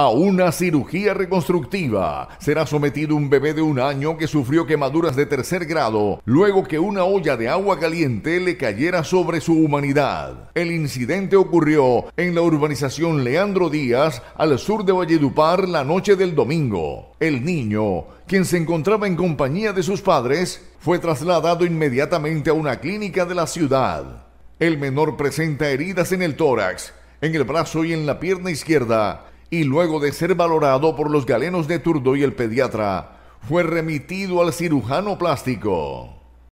a una cirugía reconstructiva. Será sometido un bebé de un año que sufrió quemaduras de tercer grado luego que una olla de agua caliente le cayera sobre su humanidad. El incidente ocurrió en la urbanización Leandro Díaz, al sur de Valledupar, la noche del domingo. El niño, quien se encontraba en compañía de sus padres, fue trasladado inmediatamente a una clínica de la ciudad. El menor presenta heridas en el tórax, en el brazo y en la pierna izquierda y luego de ser valorado por los galenos de Turdo y el pediatra, fue remitido al cirujano plástico.